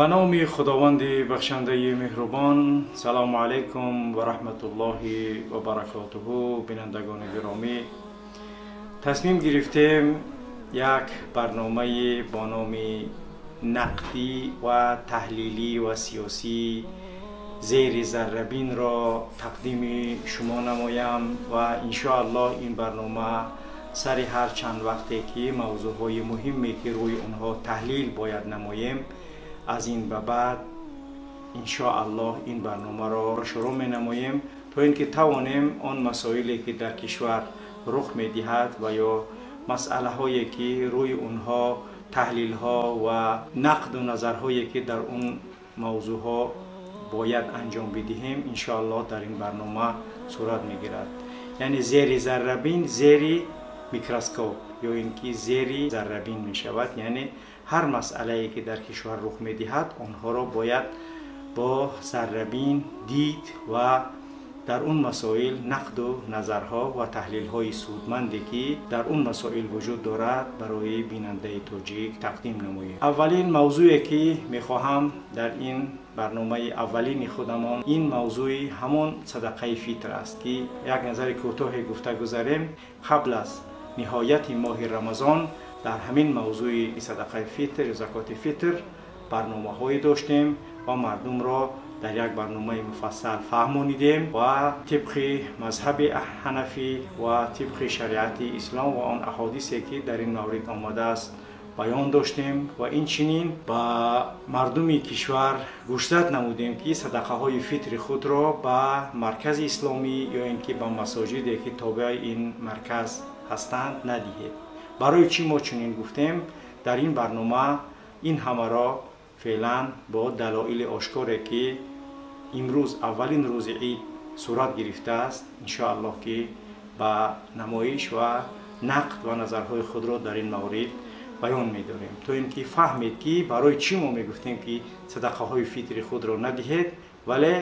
به نام خداوند بخشنده مهربان سلام علیکم و رحمت الله و برکاته. بینندگان گرامی تصمیم گرفتیم یک برنامه با نام نقدی و تحلیلی و سیاسی زیر زربین را تقدیم شما نمایم و انشاءالله این برنامه سر هر چند وقتی که موضوع های مهمی که روی اونها تحلیل باید نماییم از این به بعد الله این برنامه را شروع می نماییم تا اینکه توانیم آن مسائلی که در کشور رخ می دهد و یا مسئله هایی که روی اونها تحلیل ها و نقد و نظرهایی که در اون موضوع ها باید انجام بدهیم انشاءالله در این برنامه صورت می‌گیرد یعنی زیر ذربین زیر میکروسکوپ یا اینکه زیر ذربین می شود. یعنی هر مسئله که در کشور رخ می دهد آنها را باید با ذربین دید و در اون مسائل نقد و نظرها و تحلیل های سودمندی که در اون مسائل وجود دارد برای بیننده توجیک تقدیم نمویم اولین موضوعی که می‌خواهم در این برنامه اولین خودمان این موضوع همون صدقه فیتر است که یک نظر کوتاه گفته گذاریم قبل از نهایت ماه رمضان дар ҳамин мавзӯи садақаи фитр закоти фитр барномаҳое доштем ва мардумро дар як барномаи муфассал фаҳмонидем ва тибқи мазҳаби ҳанафӣ ва тибқи шариати ислом ва он аҳодисе ки дар ин маврид омадааст баён доштем. Ва инчунин ба мардуми кишвар гӯшзад намудем ки садақаҳои фитри худро ба маркази исломӣ ё ин ки ба масоҷиде ки тобеаи ин марказ ҳастанд надиҳед барои чӣ мо чунин гуфтем дар ин барнома ин ҳамаро феълан бо далоили ошкоре ки имрӯз аввалин рӯзи ид сурат гирифтааст иншоаллоҳ ки ба намоиш ва нақд ва назарҳои худро дар ин маврид баён медорем. То ин ки фаҳмед ки барои чӣ мо мегуфтем ки садақаҳои фитри худро надиҳед вале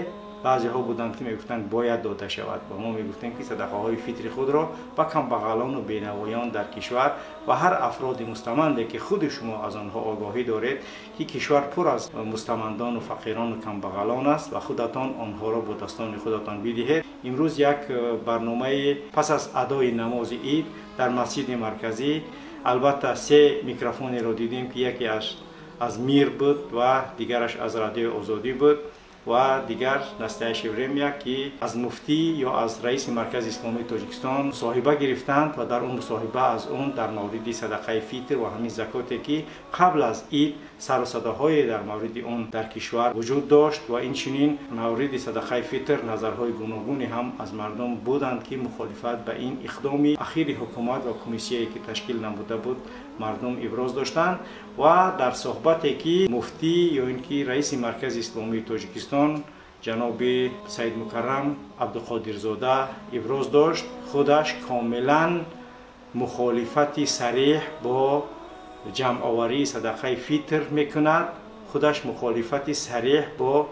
баъзеҳо буданд ки мегуфтанд бояд дода шавад ва мо мегуфтем ки садақаҳои фитри худро ба камбағалону бенавоён дар кишвар ва ҳар афроди мустаманде ки худи шумо аз онҳо огоҳӣ доред ки кишвар пур аз мустамандону фақирону камбағалон аст ва худатон онҳоро бо дастони худатон бидиҳед. Имрӯз як э, барномаи пас аз адои намози ид дар масҷиди марказӣ албатта се микрофонеро дидем ки якеаш аз мир буд ва дигараш аз радиои озодӣ буд ва дигар настоящее время ки аз муфтӣ ё аз раиси маркази исломии тоҷикистон мусоҳиба гирифтанд ва дар он мусоҳиба аз он дар мавриди садақаи фитр ва ҳамин закоте ки қабл аз ид сарусадоҳое дар мавриди он дар кишвар вуҷуд дошт ва инчунин мавриди садақаи фитр назарҳои гуногуне ҳам аз мардум буданд ки мухолифат ба ин иқдоми ахири ҳукумат ва комиссияе ки ташкил намуда буд мардум иброз доштанд ва дар суҳбате ки муфтӣ ё ин ки раиси маркази исломии тоҷикистон ҷаноби саид мукаррам абдуқодирзода иброз дошт худаш комилан мухолифати сареҳ бо ҷамъоварии садақаи фитр мекунад. Худаш мухолифати сареҳ бо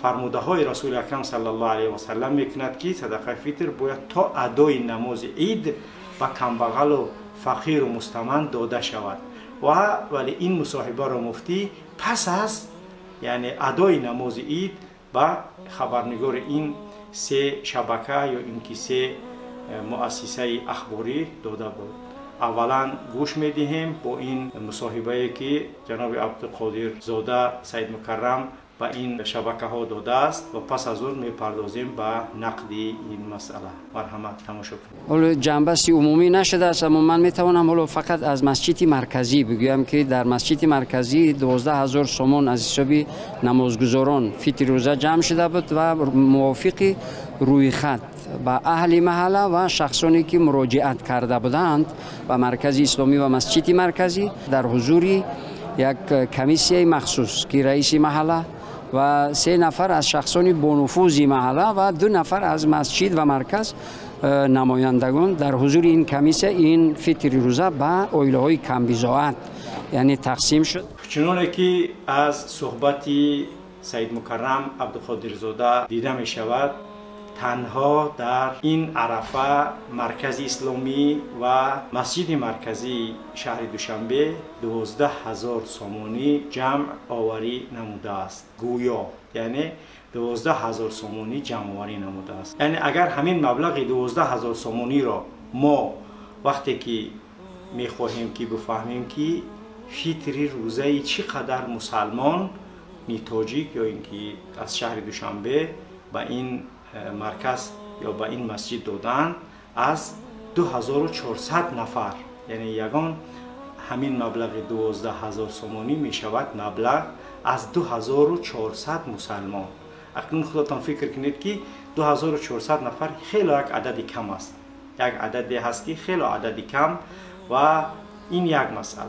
фармудаҳои расули акрам саллаллоҳу алайҳи васалам мекунад ки садақаи фитр бояд то адои намози ид ба камбағалу با فقیر و مستمند داده شود. و ولی این مصاحبه را مفتی پس از یعنی ادای نماز عید به خبرنگار این سه شبکه یا این سه مؤسسه اخباری داده بود. اولا گوش می‌دهیم با این مصاحبه که جناب عبدالقادر زاده سید مکرم به این شبکه ها داده است و پس از اون می‌پردازیم به نقد این مسئله. مرحمت تماشا کنیم جنبه عمومی نشده است اما من می‌توانم حالا فقط از مسجد مرکزی بگویم که در مسجد مرکزی 12 هزار سومون از حساب نمازگزاران فیت روزه جمع شده بود و موافق روی خط به اهل محله و شخصانی که مراجعت کرده بودند و مرکز اسلامی و مسجد مرکزی در حضور یک کمیسیه مخصوص که رئیس محله و سه نفر از شخصانی بونفوزی محله و دو نفر از مسجد و مرکز نمایندگان در حضور این کمیسه این فطری روزه به اویله های کمبیزاعت یعنی تقسیم شد. چنانه که از صحبتی سید مکرم عبدالقادر زاده دیده می شود танҳо дар ин арафа маркази исломӣ ва масҷиди марказии шаҳри душанбе дувоздаҳ ҳазор сомонӣ ҷамъ оварӣ намудааст. Гӯё яъне дувоздаҳ ҳазор сомонӣ ҷамъоварӣ намудааст. Яъне агар ҳамин маблағи дувоздаҳ ҳазор сомониро мо вақте ки мехоҳем ки бифаҳмем ки фитри рӯзаи чӣ қадар мусалмон нитоҷик ё ин ки аз шаҳри душанбе ба ин مرکز یا به این مسجد دادن از 2400 نفر. یعنی یگان همین مبلغ 12000 سومانی می شود مبلغ از 2400 مسلمان. اکنون خودتان فکر کنید که 2400 نفر خیلی یک عددی کم است. یک عددی هست که خیلی عددی کم و این یک مسئله.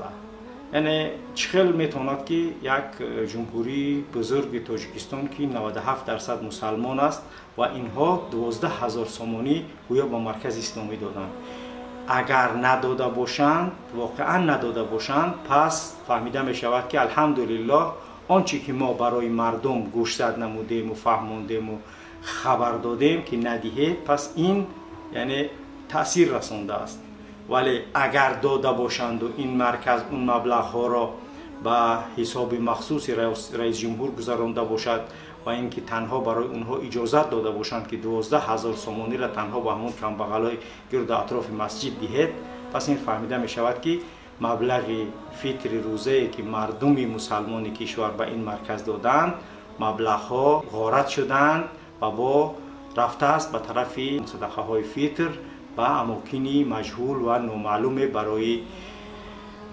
یعنی چخل می‌تواند که یک جمهوری بزرگ تاجیکستان که 97 درصد مسلمان است و اینها 12 هزار سومانی گویا با مرکز اسلامی دادند اگر نداده باشند واقعا نداده باشند پس فهمیده می شود که الحمدلله آنچه که ما برای مردم گوشزد نمودیم و فهموندیم و خبر دادیم که ندهید پس این یعنی تاثیر رسانده است. ولی اگر داده باشند و این مرکز اون مبلغ ها را به حساب مخصوص رئیس جمهور گذرانده باشد ва ин ки танҳо барои онҳо иҷозат дода бошанд ки дувоздаҳ ҳазор сомониро танҳо ба ҳамон камбағалҳои гирду атрофи масҷид диҳед. пас ин фаҳмида мешавад ки маблағи фитри рӯзае ки мардуми мусалмони кишвар ба ин марказ доданд маблағҳо ғорат шуданд ва бо рафтааст ба тарафи садақаҳои фитр ба амокини маҷҳул ва номаълуме барои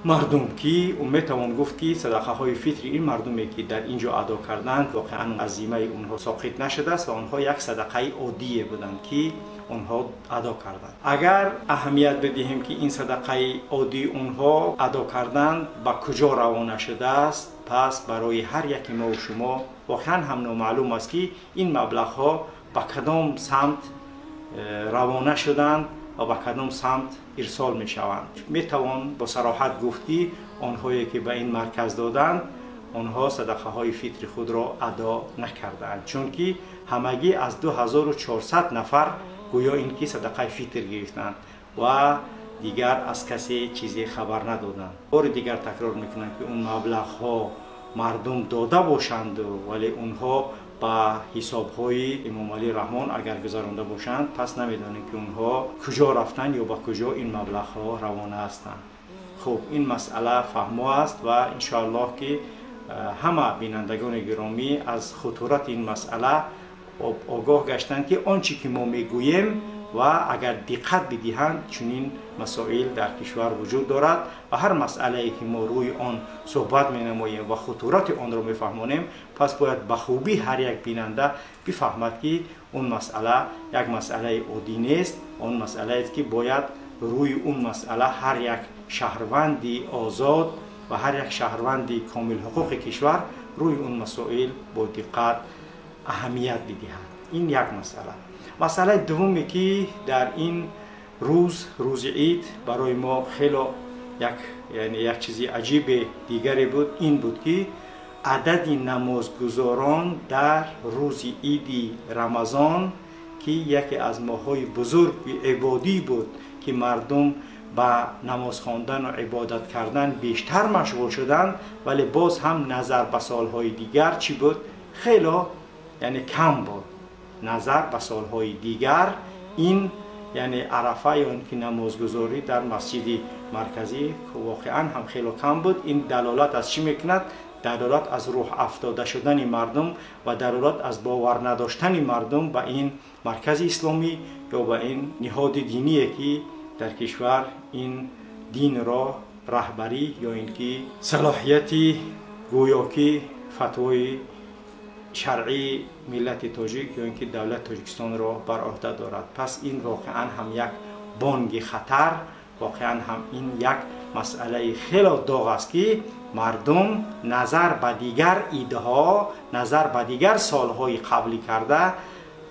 مردم که می‌توان گفت که صدقه های فطری این مردمی که در اینجا ادا کردند واقعا عظیمه اونها ساقط نشده است و آنها یک صدقه عادی بودند که اونها ادا کردند. اگر اهمیت بدهیم که این صدقه عادی اونها ادا کردند با کجا روانه شده است؟ پس برای هر یک ما و شما واقعا هم نامعلوم است که این مبلغ ها با کدام سمت روانه شدند. و به کدام سمت ارسال می شوند می توان با صراحت گفتی آنهایی که به این مرکز دادند آنها صدقه های فطر خود را ادا نکردند. چون که همگی از 2400 نفر گویا این که صدقه فطر گرفتند و دیگر از کسی چیزی خبر ندادند. بار دیگر تکرار می‌کنند که اون مبلغ ها مردم داده باشند ولی اونها با حساب های امام علی رحمان اگر گذرانده باشند پس نمی‌دانیم که اونها کجا رفتن یا با کجا این مبلغ ها روانه هستند. خب این مسئله فهمو است و انشاءالله که همه بینندگان گرامی از خطورت این مسئله آگاه گشتند که آنچه که ما می‌گوییم ва агар диққат бидиҳанд чунин масоил дар кишвар вуҷуд дорад ва ҳар масъалае ки мо рӯи он суҳбат менамоем ва хутурати онро мефаҳмонем пас бояд ба хубӣ ҳар як бинанда бифаҳмад ки он масъала як масъалаи оддӣ нест он масъалаест ки бояд рӯи он масъала ҳар як шаҳрванди озод ва ҳар як шаҳрванди комилҳуқуқи кишвар рӯи он масоил бо диққат аҳамият бидиҳад. Ин як масъала. مسئله دومی که در این روز روز عید برای ما خیلی یک یعنی یک چیزی عجیب دیگری بود این بود که عدد نمازگزاران در روز عید رمضان که یکی از ماهای بزرگ عبادی بود که مردم با نماز خواندن و عبادت کردن بیشتر مشغول شدند ولی باز هم نظر به سالهای دیگر چی بود؟ خیلی یعنی کم بود. назар ба солҳои дигар. Ин яъне арафаи он ки намозгузорӣ дар масҷиди марказӣ воқеан ҳам хело кам буд ин далолат аз чӣ мекунад? Далолат аз рӯҳ афтода шудани мардум ва далолат аз бовар надоштани мардум ба ин маркази исломӣ ё ба ин ниҳоди диние ки дар кишвар ин динро раҳбарӣ ё ин ки салоҳияти гӯё ки фатвои شرعی ملت تاجیک یا اینکه دولت تاجیکستان را بر عهده دارد پس این واقعا هم یک بانگ خطر واقعا هم این یک مسئله خیلی داغ است که مردم نظر به دیگر ایده ها نظر به دیگر سالهای قبلی کرده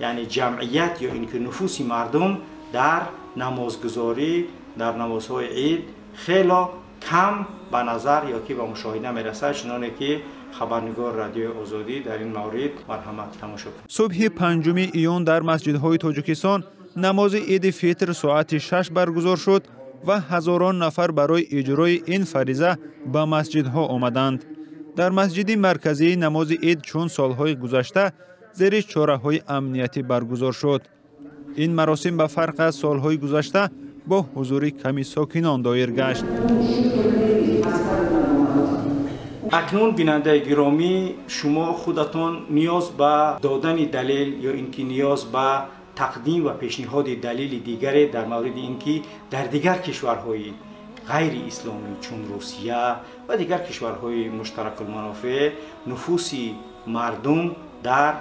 یعنی جمعیت یا اینکه نفوس مردم در نمازگذاری در نمازهای عید خیلی کم به نظر یا که به مشاهده میرسه چنانه که хабарнигор радиои озодӣ дар ин маврид марҳамат тамошо кунед субҳи панҷуми июн дар масҷидҳои тоҷикистон намози иди фитр соати шаш баргузор шуд ва ҳазорон нафар барои иҷрои ин фариза ба масҷидҳо омаданд. Дар масҷиди марказӣ намози ид чун солҳои гузашта зери чораҳои амниятӣ баргузор шуд. Ин маросим ба фарқ аз солҳои гузашта бо ҳузури ками сокинон доир гашт اکنون بیننده گرامی شما خودتان نیاز به دادن دلیل یا اینکه نیاز به تقدیم و پیشنهاد دلیل دیگری در مورد اینکه در دیگر کشورهای غیر اسلامی چون روسیه و دیگر کشورهای مشترک المنافع نفوس مردم در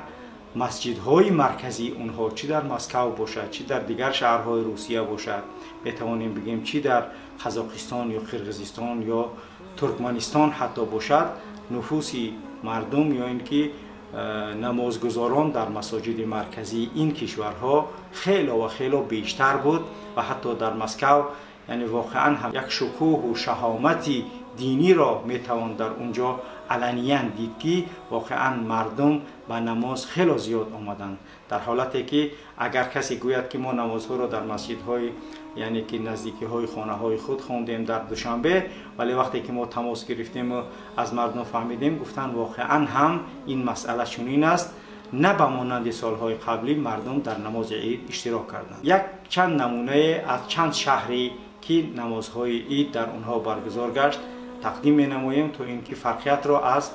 مسجدهای مرکزی اونها چی در مسکو باشد چی در دیگر شهرهای روسیه باشد. بتوانیم بگیم چی در قزاقستان یا قرغیزستان یا ترکمنستان حتی باشد نفوس مردم یا اینکه نمازگزاران در مساجد مرکزی این کشورها خیلی و خیلی بیشتر بود و حتی در مسکو یعنی واقعا هم یک شکوه و شهامت دینی را می‌توان در اونجا علنیان دید که واقعا مردم به نماز خیلی زیاد آمدند در حالتی که اگر کسی گوید که ما نمازها را در مسجدهای یعنی که نزدیکی های خانه های خود خوندیم در دوشنبه ولی وقتی که ما تماس گرفتیم و از مردم فهمیدیم گفتن واقعا هم این مسئله چنین است. نه به مانند سالهای قبلی مردم در نماز عید اشتراک کردند. یک چند نمونه از چند شهری که نمازهای عید در آنها برگزار گشت تقدیم می نماییم تا اینکه فرقیت را از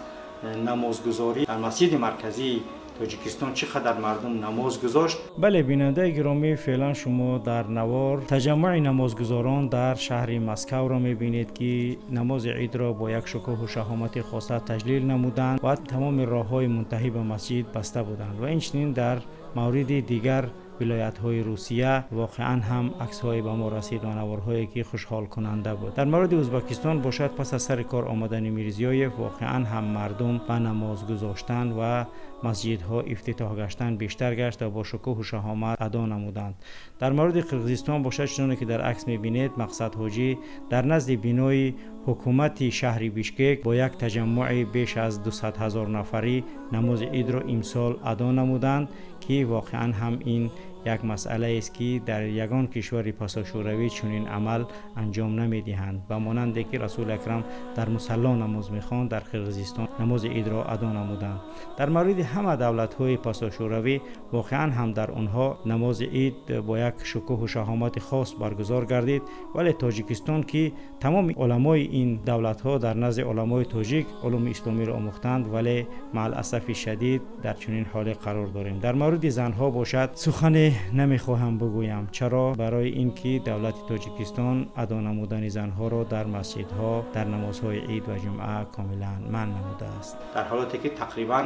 نمازگذاری در مسجد مرکزی تاجیکستان چقدر مردم نماز گذاشت؟ بله بیننده گرامی فعلا شما در نوار تجمع نمازگزاران در شهر مسکو را می‌بینید که نماز عید را با یک شکوه و شهامت خاصه تجلیل نمودند و تمام راه های منتهی به مسجد بسته بودند و این چنین در مورد دیگر ولایت های روسیه واقعا هم عکس های به ما رسید هایی که خوشحال کننده بود. در مورد ازبکستان باشد پس از سر کار آمدن میرزیایف واقعا هم مردم به نماز گذاشتن و مسجد ها افتتاح گشتن بیشتر گشت و با شکوه و شهامت ادا نمودند. در مورد قرغیزستان باشد چنانه که در عکس می‌بینید مقصد حاجی در نزد بینای حکومت شهری بیشکک با یک تجمع بیش از 200 هزار نفری نماز عید را امسال ادا نمودند که واقعا هم این یک مسئله است که در یگان کشوری پاسا شوروی چنین عمل انجام نمی‌دهند و مانند که رسول اکرم در مصلا نماز می‌خوان در قرغیزستان نماز عید را ادا نمودند. در مورد همه دولت های پاسا شوروی واقعا هم در آنها نماز عید با یک شکوه و شهامت خاص برگزار گردید. ولی تاجیکستان که تمام علمای این دولت ها در نزد علمای تاجیک علوم اسلامی را آموختند ولی مع شدید در چنین حال قرار داریم. در مورد زن ها باشد سخن نمی‌خواهم بگویم. چرا؟ برای اینکه دولت تاجیکستان ادا نمودن زنها را در مسجدها در نمازهای عید و جمعه کاملا من نموده است. در حالتی که تقریبا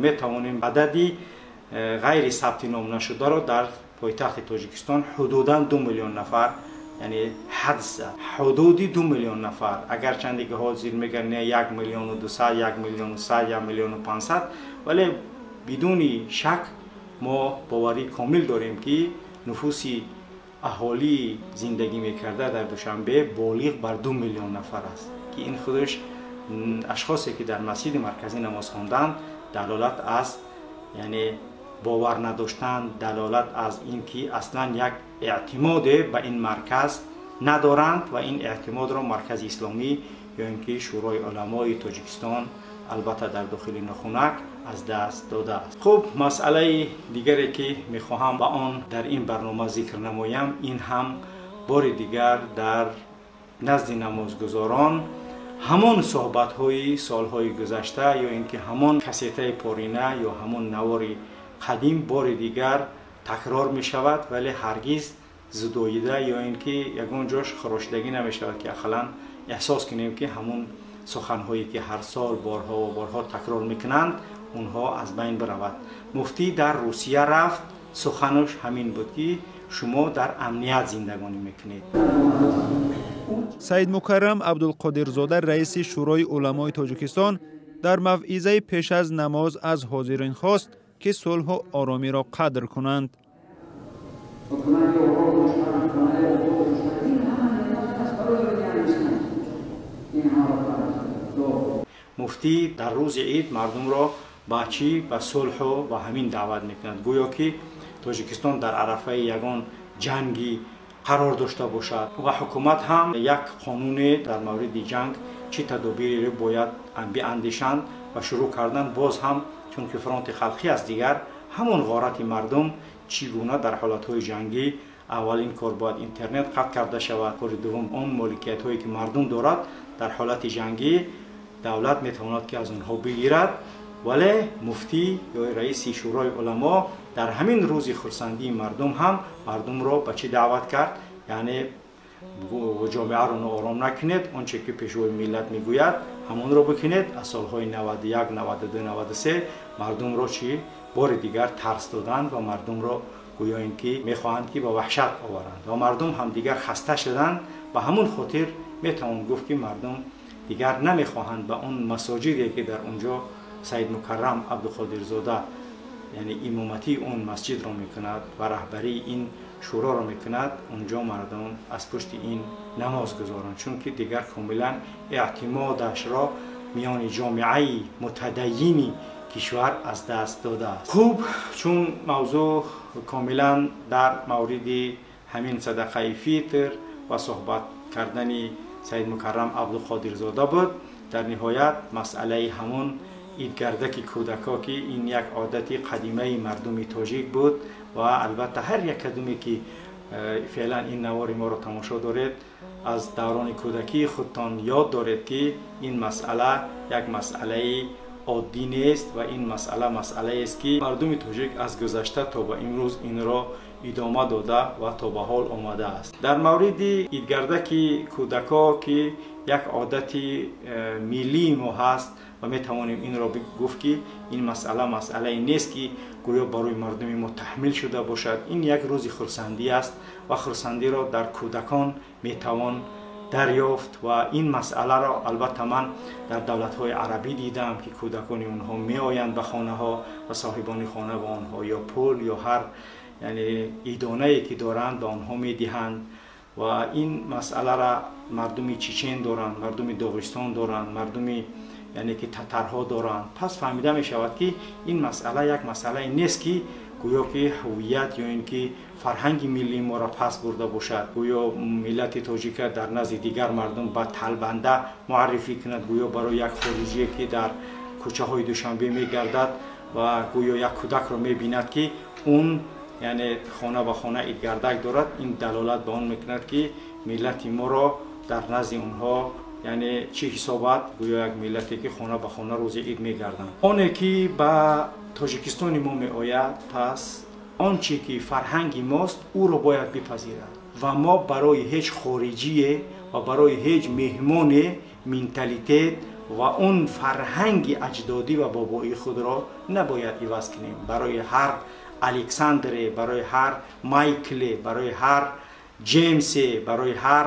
می توانیم عددی غیر ثبت نام نشده را در پایتخت تاجیکستان حدودا دو میلیون نفر یعنی حد حدودی دو میلیون نفر. اگر چندی که ها زیر میگن یک میلیون و دو یک میلیون و صد یک میلیون و پانصد ولی بدون شک ما باوری کامل داریم که نفوسی، اهالی زندگی می‌کرده در دوشنبه بالغ بر دو میلیون نفر است. که این خودش اشخاصی که در مسجد مرکزی نماز خواندند دلالت از یعنی باور نداشتن دلالت از اینکه اصلا یک اعتماد به این مرکز ندارند و این اعتماد را مرکز اسلامی یا یعنی اینکه شورای علمای تاجیکستان البته در داخل نخونک از دست داده است. خب مسئله دیگری که می‌خواهم به آن در این برنامه ذکر نمایم این هم بار دیگر در نزد نمازگزاران همان صحبت های سالهای گذشته یا اینکه همان کسیته پارینه یا همان نوار قدیم بار دیگر تکرار می شود ولی هرگز زدویده یا اینکه یکون جاش خراشدگی نمی شود که اخلا احساس کنیم که همون سخن هایی که هر سال بارها و بارها تکرار می‌کنند اونها از بین برود. مفتی در روسیه رفت. سخنش همین بود که شما در امنیت زندگانی می‌کنید. سید مکرم عبدالقادرزاده رئیس شورای علمای تاجیکستان در موعظه پیش از نماز از حاضرین خواست که صلح و آرامی را قدر کنند. مفتی در روز عید مردم را ба чӣ ба сулҳу ба ҳамин даъват мекунад гӯё ки тоҷикистон дар арафаи ягон ҷанги қарор дошта бошад ва ҳукумат ҳам як қонуне дар мавриди ҷанг чӣ тадобиреро бояд биандешанд ва шурӯъ кардан боз ҳам чунки фронти халқӣ аст дигар ҳамон ғорати мардум чӣ гуна дар ҳолатҳои ҷангӣ аввал ин кор бояд интернет қатъ карда шавад кори дуввум он моликиятҳое ки мардум дорад дар ҳолати ҷангӣ давлат метавонад ки аз ولی مفتی یا رئیس شورای علما در همین روز خرسندی مردم هم مردم را به چی دعوت کرد؟ یعنی جامعه رو نارام نکنید آنچه که پیشوای ملت می‌گوید همون رو بکنید از سالهای 91 92 93 مردم رو چی؟ بار دیگر ترس دادن و مردم رو گویا اینکه می‌خواهند که به وحشت آورند. و مردم هم دیگر خسته شدند. به همون خاطر می‌توان گفت که مردم دیگر نمی‌خواهند به اون مساجدی که در اونجا سید مکرم عبدالقادر زاده یعنی امامتی اون مسجد را می‌کند و رهبری این شورا را می‌کند اونجا مردم از پشت این نماز گذارند. چون که دیگر کاملا اعتمادش را میان جامعه متدینی کشور از دست داده است. خوب چون موضوع کاملا در مورد همین صدقه فیتر و صحبت کردن سید مکرم عبدالقادر زاده بود در نهایت مسئله همون ایدگردک کودکا که این یک عادتی قدیمه مردم تاجیک بود و البته هر یک کدومی که فعلا این نوار ما را تماشا دارید از دوران کودکی خودتان یاد دارید که این مسئله یک مسئله عادی نیست و این مسئله مسئله است که مردم تاجیک از گذشته تا به امروز این را идома дода ва то ба ҳол омадааст. Дар мавриди идгардаки кӯдако ки як одати э, миллии мо ҳаст ва метавонем инро гуфт ки ин масъала масъалае нест ки гӯё барои мардуми мо таҳмил шуда бошад. Ин як рӯзи хурсандӣ аст ва хурсандиро дар кӯдакон метавон дарёфт ва ин масъаларо албатта ман дар давлатҳои арабӣ дидам ки кӯдакони онҳо меоянд ба хонаҳо ва соҳибони хона ба онҳо ё пул ё ҳар яъне идонае ки доранд ба онҳо медиҳанд ва ин масъалара мардуми чечен доранд мардуми доғистон доранд мардуми яъне ки татарҳо доранд. Пас фаҳмида мешавад ки ин масъала як масъалае нест ки гӯё ки ҳувият ё ин ки фарҳанги миллии моро паст бурда бошад. Гӯё миллати тоҷика дар назди дигар мардум ба талбанда муаррифӣ кунад. Гӯё барои як хориҷие ки дар кӯчаҳои душанбе мегардад ва гӯё як кӯдакро мебинад ки он یعنی خانه به خانه ایدگردک دارد. این دلالت به آن می‌کند که ملت ما را در نزد اونها یعنی چه حسابات گویا یک ملتی که خانه به خانه روز اید میگردند. آنه که به تاجیکستان ما میآید پس آنچه که فرهنگی ماست او را باید بپذیرد و ما برای هیچ خارجی و برای هیچ مهمان منتالیتت و اون فرهنگ اجدادی و بابایی خود را نباید ایواز کنیم. برای هر александре барои ҳар майкле барои ҳар ҷеймсе барои ҳар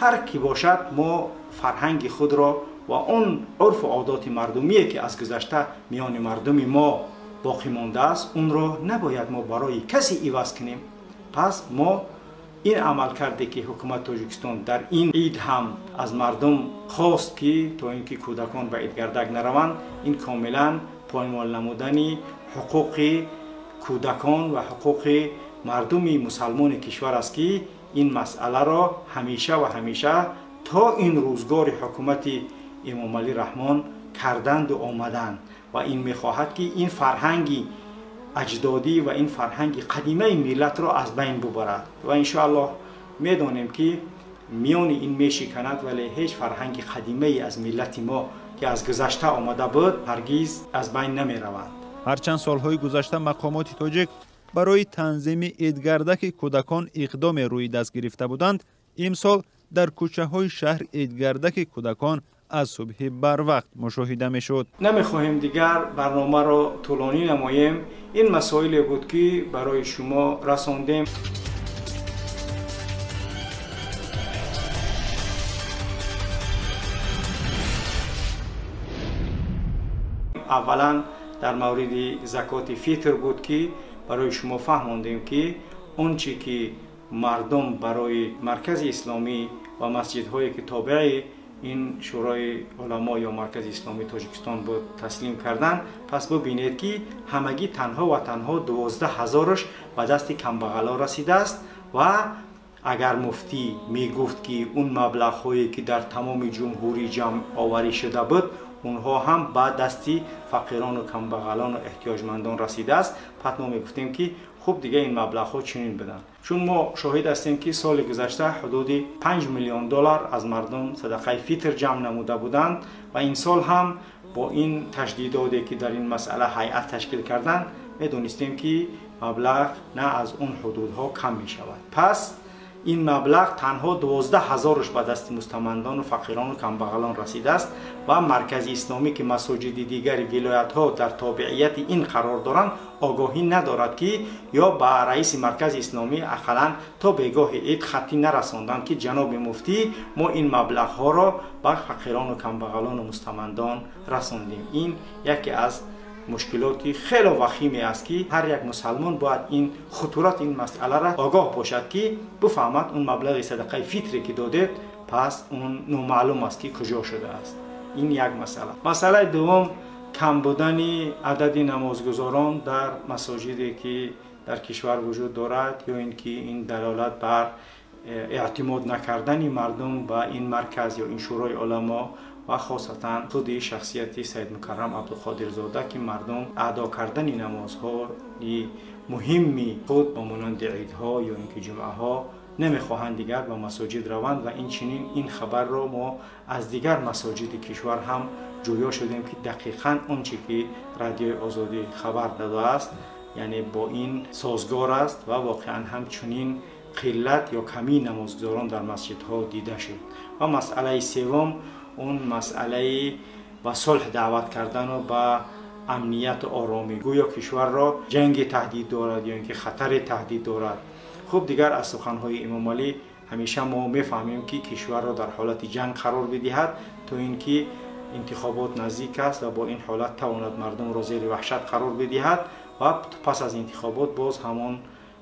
ҳар кӣ бошад мо фарҳанги худро ва он урфу одоти мардумие ки аз гузашта миёни мардуми мо боқӣ мондааст онро набояд мо барои касе иваз кунем. Пас мо ин амалкарде ки ҳукумати тоҷикистон дар ин ид ҳам аз мардум хост ки то ин ки кӯдакон ба идгардак нараванд ин комилан поймол намудани ҳуқуқи кӯдакон ва ҳуқуқи мардуми мусалмони кишвар аст ки ин масъаларо ҳамеша ва ҳамеша то ин рӯзгори ҳукумати эмомалӣ раҳмон карданду омаданд ва ин мехоҳад ки ин фарҳанги аҷдодӣ ва ин фарҳанги қадимаи миллатро аз байн бубарад ва иншоаллоҳ медонем ки миёни ин мешиканад вале ҳеҷ фарҳанги қадимае аз миллати мо ки аз гузашта омада буд ҳаргиз аз байн намераванд ҳарчанд солҳои гузашта мақомоти тоҷик барои танзими эдгардаки кӯдакон иқдоме рӯи даст гирифта буданд имсол дар кӯчаҳои шаҳр эдгардаки кӯдакон аз субҳи барвақт мушоҳида мешуд намехоҳем дигар барномаро тӯлонӣ намоем ин масоиле буд ки барои шумо расондем аввалан дар мавриди закоти фитр буд ки барои шумо фаҳмондем ки он чи ки мардум барои маркази исломӣ ва масҷидҳое ки тобеи ин шӯрои уламо ё маркази исломи тоҷикистон буд таслим карданд пас бубинед ки ҳамагӣ танҳо ва танҳо дувоздаҳ ҳазораш ба дасти камбағало расидааст ва агар муфтӣ мегуфт ки он маблағҳое ки дар тамоми ҷумҳурӣ ҷамъоварӣ шуда буд اونها هم به دستی فقیران و کمبغلان و احتیاجمندان رسیده است. پس ما می گفتیم که خوب دیگه این مبلغ ها چنین بدن. چون ما شاهد هستیم که سال گذشته حدود 5 میلیون دلار از مردم صدقه فیتر جمع نموده بودند و این سال هم با این تشدیداتی که در این مسئله هیئت تشکیل کردن می‌دونستیم که مبلغ نه از اون حدودها کم می شود پس ин маблағ танҳо 12 ҳазорш ба дасти мустамандану фақирону камбағалон расидааст ва маркази исломӣ ки масоҷиди дигари вилоятҳо дар тобеияти ин қарор доранд огоҳӣ надорад ки ё ба раиси маркази исломӣ ақалан то бегоҳи ид хатӣ нарасонданд ки ҷаноби муфтӣ мо ин маблағҳоро ба фақирону камбағалону мустамандон расондем. ин яке аз مشکلاتی خیلی وخیمی است که هر یک مسلمان باید این خطورات این مسئله را آگاه باشد که بفهمد اون مبلغ صدقه فیتری که داده پس اون نامعلوم است که کجا شده است. این یک مسئله. مسئله دوم کم بودن عدد نمازگزاران در مساجدی که در کشور وجود دارد یا اینکه این دلالت بر اعتماد نکردن مردم به این مرکز یا این شورای علما و خاصتا خود شخصیت سید مکرم عبدالقادر زاده که مردم ادا کردن نمازها مهمی خود با مانند عیدها یا اینکه جمعه ها نمی‌خواهند دیگر به مساجد روند و این چنین این خبر را ما از دیگر مساجد کشور هم جویا شدیم که دقیقا آنچه که رادیو آزادی خبر داده است یعنی با این سازگار است و واقعا هم چنین قلت یا کمی نمازگزاران در مسجدها دیده شد. و مسئله سوم اون مسئله و صلح دعوت کردن و به امنیت و آرامی. گویا کشور را جنگ تهدید دارد یا اینکه خطر تهدید دارد. خب دیگر از سخنهای امام علی همیشه ما می‌فهمیم که کشور را در حالت جنگ قرار بدهد تا اینکه انتخابات نزدیک است و با این حالت تواند مردم را زیر وحشت قرار بدهد و پس از انتخابات باز همان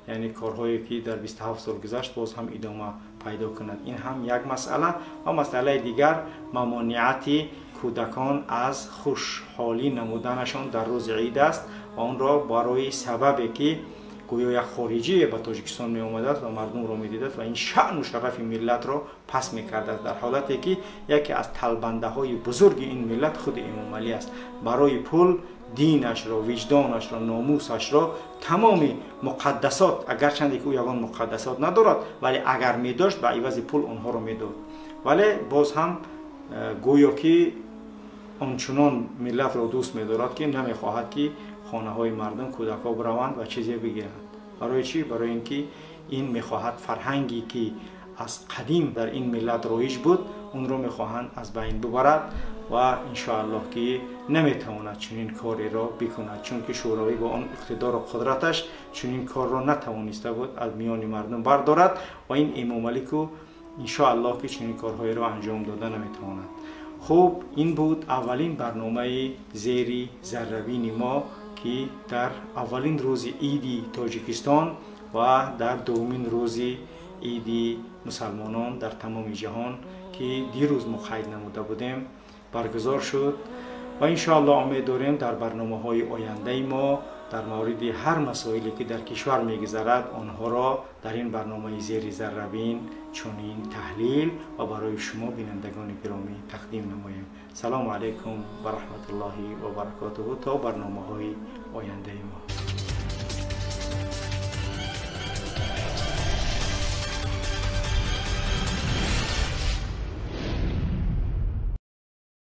یعنی کارهایی که در 27 سال گذشت باز هم ادامه пайдо кунад. Ин ҳам як масъала ва масъалаи дигар мамониати кӯдакон аз хушҳолӣ намуданашон дар рӯзи ид аст. Ва онро барои сабабе ки гӯё як хориҷие ба тоҷикистон меомадад ва мардумро медидад ва ин шаъну шарафи миллатро пас мекардад дар ҳолате ки яке аз талбандаҳои бузурги ин миллат худи эмомалӣ аст. Барои пул دینش را وجدانش را ناموسش را تمام مقدسات اگرچند که او یگان مقدسات ندارد ولی اگر می داشت به عوض پول آنها را می‌داد. ولی باز هم گویا که آنچنان ملت را دوست میدارد که نمی‌خواهد که خانه های مردم کودکا بروند و چیزی بگیرند. برای چی؟ برای اینکه این می‌خواهد فرهنگی که از قدیم در این ملت رایج بود اون رو می‌خواهند از بین ببرد و انشاءالله که نمی‌تواند چنین کاری را بکند چون که شوروی با آن اقتدار و قدرتش چنین کار را نتوانسته بود از میان مردم بردارد و این امام علی کو انشاءالله که چنین کارهایی را انجام داده نمی‌تواند. خوب این بود اولین برنامه زیری زربین ما که در اولین روز ایدی تاجیکستان و در دومین روز ایدی مسلمانان در تمام جهان که دیروز مقید نموده بودیم برگزار شد. ва иншоаллоҳ умед дорем дар барномаҳои ояндаи мо дар мавриди ҳар масоиле ки дар кишвар мегузарад онҳоро дар ин барномаи зери заррабин чунин таҳлил ва барои шумо бинандагони гиромӣ тақдим намоем. Салому алайкум ва раҳматуллоҳи ва баракотуҳу то барномаҳои ояндаи мо.